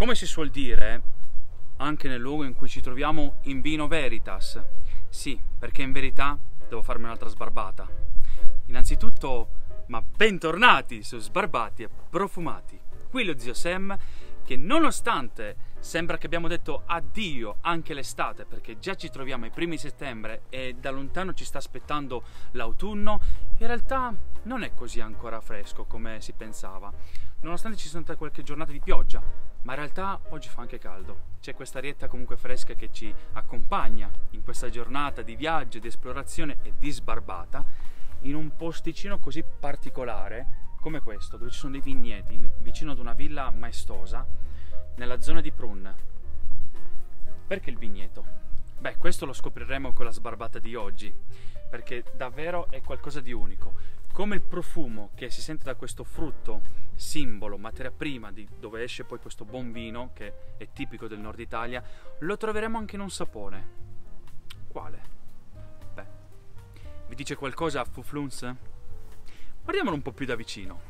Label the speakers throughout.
Speaker 1: Come si suol dire, anche nel luogo in cui ci troviamo in vino veritas. Sì, perché in verità devo farmi un'altra sbarbata. Innanzitutto, ma bentornati su Sbarbati e Profumati. Qui lo zio Sam che nonostante sembra che abbiamo detto addio anche l'estate perché già ci troviamo ai primi settembre e da lontano ci sta aspettando l'autunno, in realtà non è così ancora fresco come si pensava. Nonostante ci sono state qualche giornata di pioggia, ma in realtà oggi fa anche caldo. C'è questa arietta comunque fresca che ci accompagna in questa giornata di viaggio, di esplorazione e di sbarbata in un posticino così particolare come questo, dove ci sono dei vigneti vicino ad una villa maestosa nella zona di Prun. Perché il vigneto? Beh, questo lo scopriremo con la sbarbata di oggi, perché davvero è qualcosa di unico. Come il profumo che si sente da questo frutto, simbolo, materia prima di dove esce poi questo buon vino, che è tipico del nord Italia, lo troveremo anche in un sapone. Quale? Beh, vi dice qualcosa Fufluns? Guardiamolo un po' più da vicino.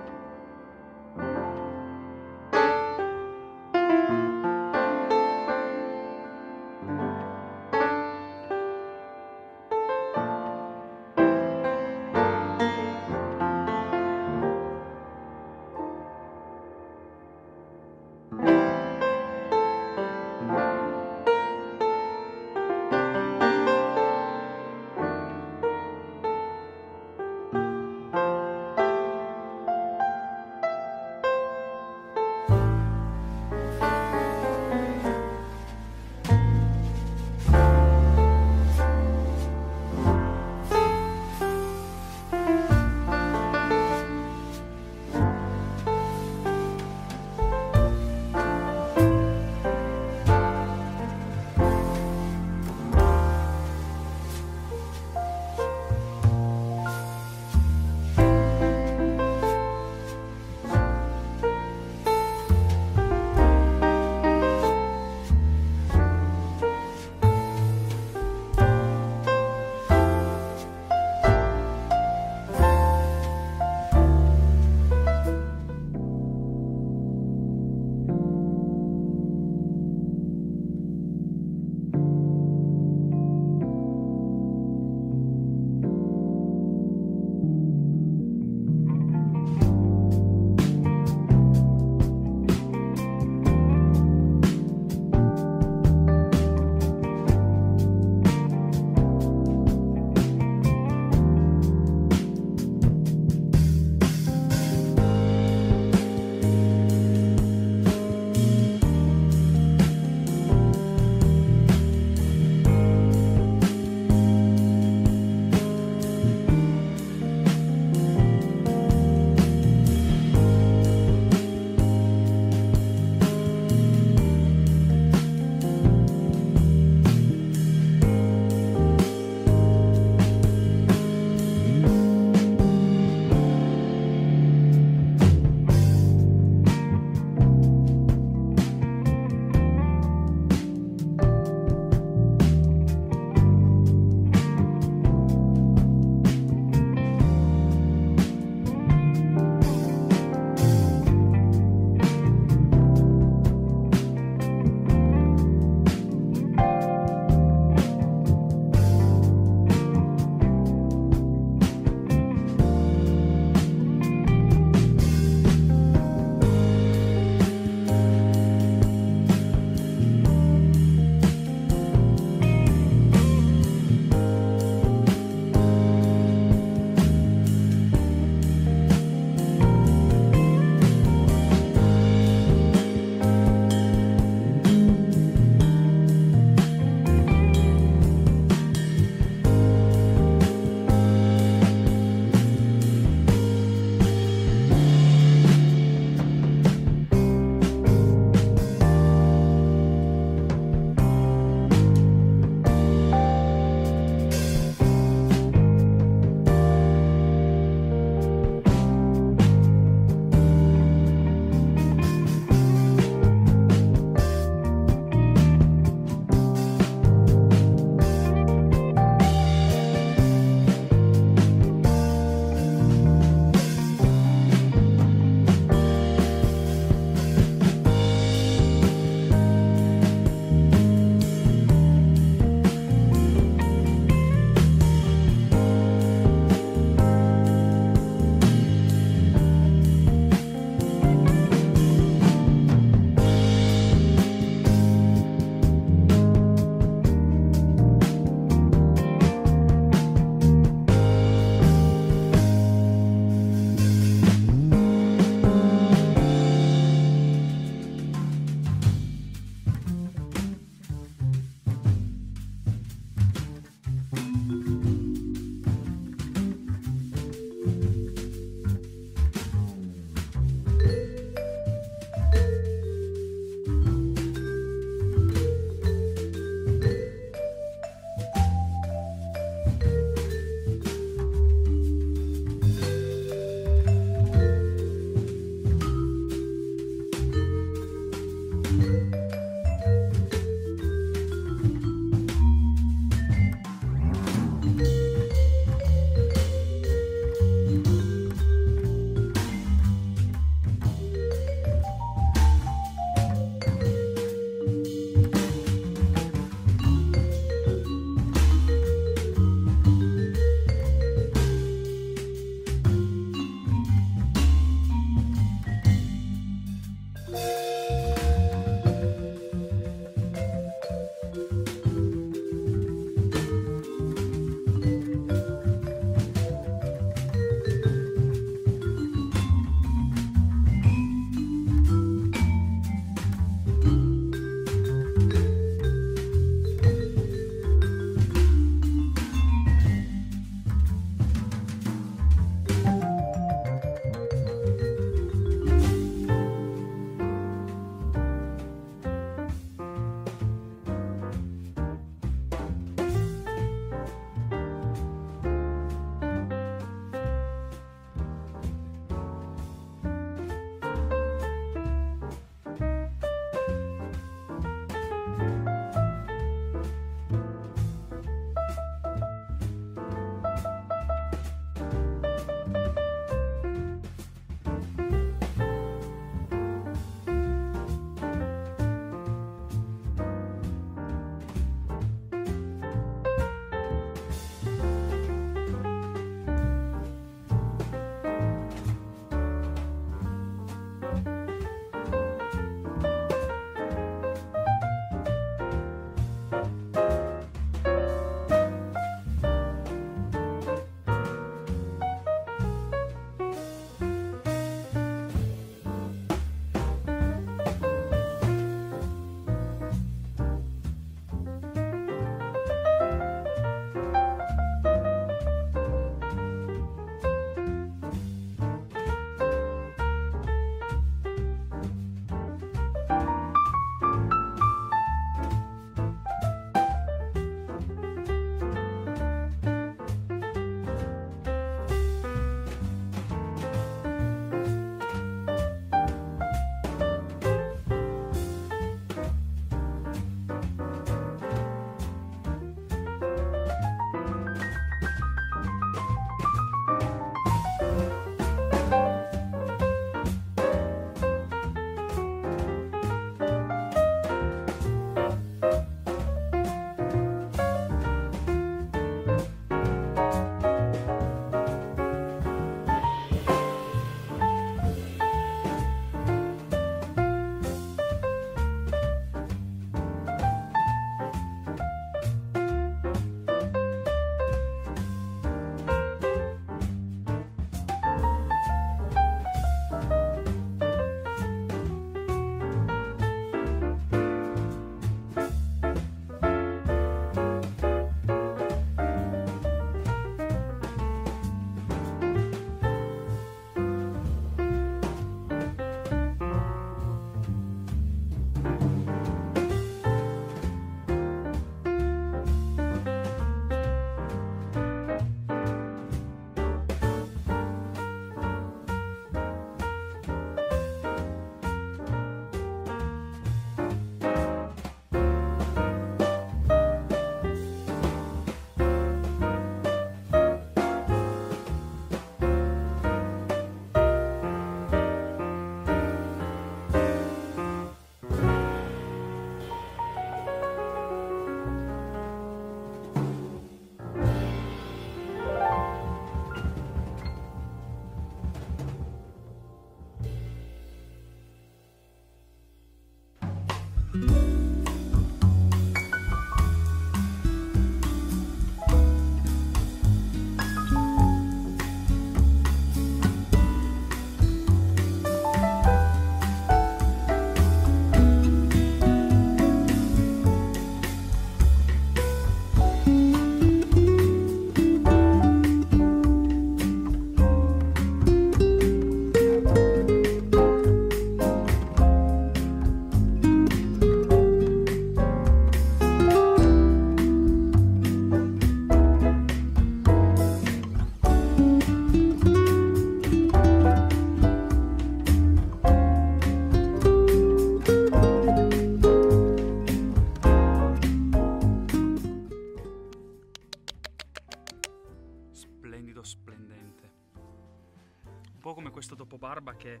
Speaker 1: Splendido, splendente. Un po' come questo dopo barba che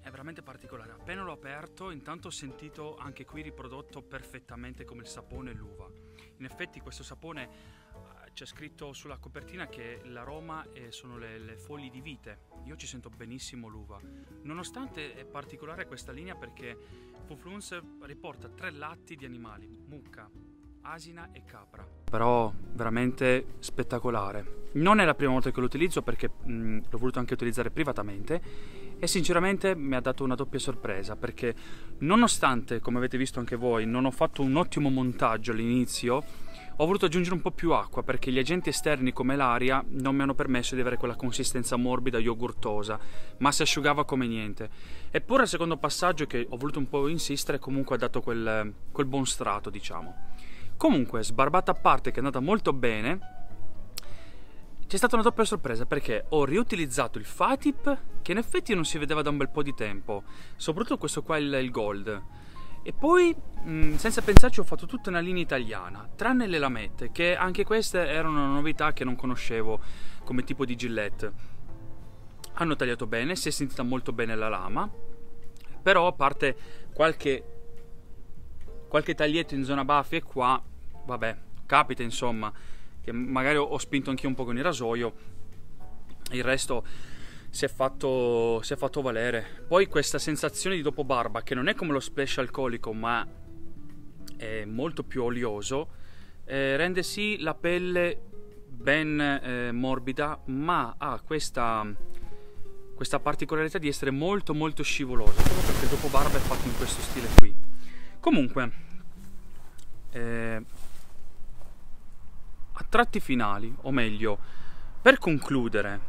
Speaker 1: è veramente particolare. Appena l'ho aperto, intanto ho sentito anche qui riprodotto perfettamente come il sapone e l'uva. In effetti questo sapone eh, c'è scritto sulla copertina che l'aroma sono le, le, foglie di vite. Io ci sento benissimo l'uva. Nonostante è particolare questa linea perché Fufluns riporta tre latti di animali, mucca, asina e capra. Però veramente spettacolare. Non è la prima volta che lo utilizzo perché mh, l'ho voluto anche utilizzare privatamente e sinceramente mi ha dato una doppia sorpresa perché nonostante, come avete visto anche voi, non ho fatto un ottimo montaggio all'inizio, ho voluto aggiungere un po' più acqua perché gli agenti esterni come l'aria non mi hanno permesso di avere quella consistenza morbida yogurtosa, ma si asciugava come niente. Eppure il secondo passaggio che ho voluto un po' insistere comunque ha dato quel, quel buon strato, diciamo. Comunque, sbarbata a parte che è andata molto bene, c'è stata una doppia sorpresa perché ho riutilizzato il Fatip che in effetti non si vedeva da un bel po' di tempo, soprattutto questo qua il, il Gold. E poi, mh, senza pensarci, ho fatto tutta una linea italiana, tranne le lamette, che anche queste erano una novità che non conoscevo come tipo di gillette. Hanno tagliato bene, si è sentita molto bene la lama, però a parte qualche, qualche taglietto in zona baffi e qua vabbè, capita insomma, che magari ho spinto anch'io un po' con il rasoio, il resto si è, fatto, si è fatto valere. Poi questa sensazione di dopo barba, che non è come lo splash alcolico, ma è molto più olioso, eh, rende sì la pelle ben eh, morbida, ma ha questa, questa particolarità di essere molto molto scivolosa, proprio perché dopo barba è fatto in questo stile qui. Comunque, eh, a tratti finali, o meglio, per concludere,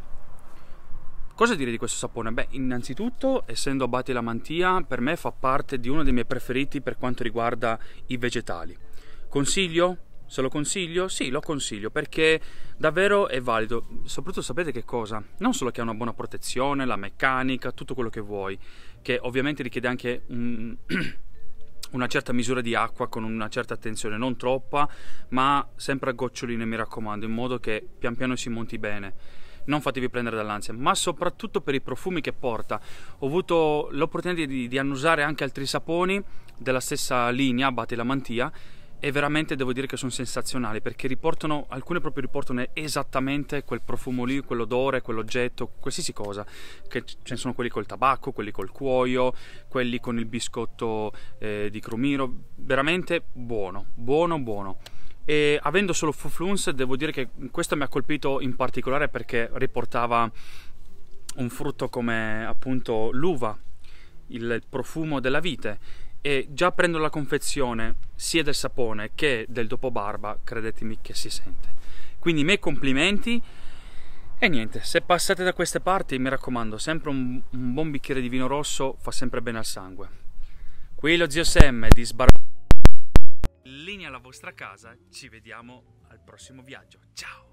Speaker 1: cosa dire di questo sapone? Beh, innanzitutto, essendo Abate la Mantia, per me fa parte di uno dei miei preferiti per quanto riguarda i vegetali. Consiglio? Se lo consiglio? Sì, lo consiglio perché davvero è valido. Soprattutto sapete che cosa? Non solo che ha una buona protezione, la meccanica, tutto quello che vuoi, che ovviamente richiede anche un una certa misura di acqua con una certa attenzione, non troppa, ma sempre a goccioline mi raccomando, in modo che pian piano si monti bene. Non fatevi prendere dall'ansia, ma soprattutto per i profumi che porta. Ho avuto l'opportunità di, di annusare anche altri saponi della stessa linea, Bate la Mantia, e veramente devo dire che sono sensazionali perché riportano, alcune proprio riportano esattamente quel profumo lì, quell'odore, quell'oggetto, qualsiasi cosa. Che ce ne sono quelli col tabacco, quelli col cuoio, quelli con il biscotto eh, di cromiro, veramente buono, buono, buono. E avendo solo Fufluns, devo dire che questo mi ha colpito in particolare perché riportava un frutto come appunto l'uva, il profumo della vite e già prendo la confezione sia del sapone che del dopo barba, credetemi che si sente. Quindi i miei complimenti e niente, se passate da queste parti mi raccomando, sempre un, un buon bicchiere di vino rosso fa sempre bene al sangue. Qui lo zio Sam di Sbarba linea alla vostra casa, ci vediamo al prossimo viaggio. Ciao!